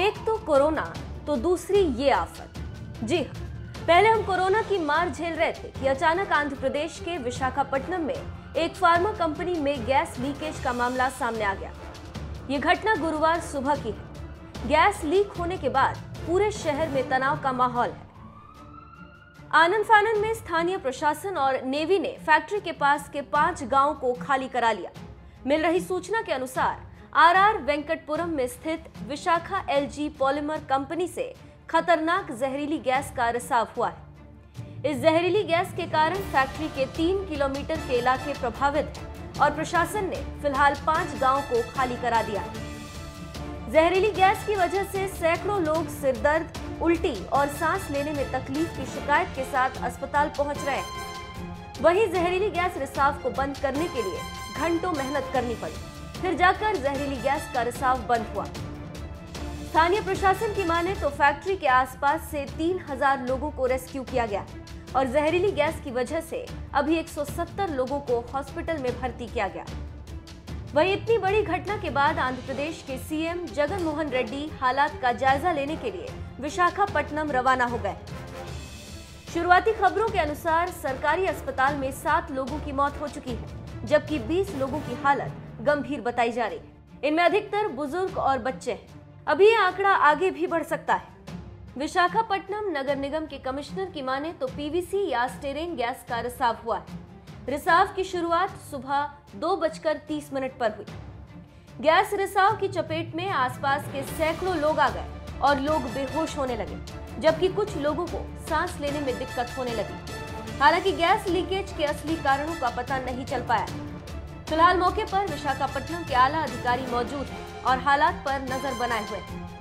एक तो कोरोना तो दूसरी ये आफत। जी हाँ पहले हम कोरोना की मार झेल रहे थे कि अचानक आंध्र प्रदेश के विशाखापट्टनम में एक फार्मा कंपनी में गैस लीकेज का मामला सामने आ गया। ये घटना गुरुवार सुबह की है। गैस लीक होने के बाद पूरे शहर में तनाव का माहौल है। आनंद फानन में स्थानीय प्रशासन और नेवी ने फैक्ट्री के पास के पाँच गाँवों को खाली करा लिया। मिल रही सूचना के अनुसार आरआर वेंकटपुरम में स्थित विशाखा एलजी पॉलीमर कंपनी से खतरनाक जहरीली गैस का रिसाव हुआ है। इस जहरीली गैस के कारण फैक्ट्री के तीन किलोमीटर के इलाके प्रभावित हैं और प्रशासन ने फ़िलहाल पाँच गाँवों को खाली करा दिया जहरीली गैस की वजह से सैकड़ों लोग सिरदर्द उल्टी और सांस लेने में तकलीफ़ की शिकायत के साथ अस्पताल पहुँच रहे हैं। वहीं जहरीली गैस रिसाव को बंद करने के लिए घंटों मेहनत करनी पड़ी। फिर जाकर जहरीली गैस का रिसाव बंद हुआ। स्थानीय प्रशासन की माने तो फैक्ट्री के आसपास से 3000 लोगों को रेस्क्यू किया गया और जहरीली गैस की वजह से अभी 170 लोगों को हॉस्पिटल में भर्ती किया गया। वहीं इतनी बड़ी घटना के बाद आंध्र प्रदेश के सीएम जगन मोहन रेड्डी हालात का जायजा लेने के लिए विशाखापट्टनम रवाना हो गए। शुरुआती खबरों के अनुसार सरकारी अस्पताल में सात लोगों की मौत हो चुकी है, जबकि 20 लोगों की हालत गंभीर बताई जा रही है। इनमें अधिकतर बुज़ुर्ग और बच्चे हैं। अभी ये आंकड़ा आगे भी बढ़ सकता है। विशाखापट्टनम नगर निगम के कमिश्नर की माने तो पीवीसी या स्टेरिंग गैस का रिसाव हुआ है। रिसाव की शुरुआत सुबह दो बजकर तीस मिनट पर हुई। गैस रिसाव की चपेट में आसपास के सैकड़ों लोग आ गए और लोग बेहोश होने लगे, जबकि कुछ लोगों को सांस लेने में दिक्कत होने लगी। हालाँकि गैस लीकेज के असली कारणों का पता नहीं चल पाया। फ़िलहाल मौके पर विशाखापट्टनम के आला अधिकारी मौजूद हैं और हालात पर नज़र बनाए हुए हैं।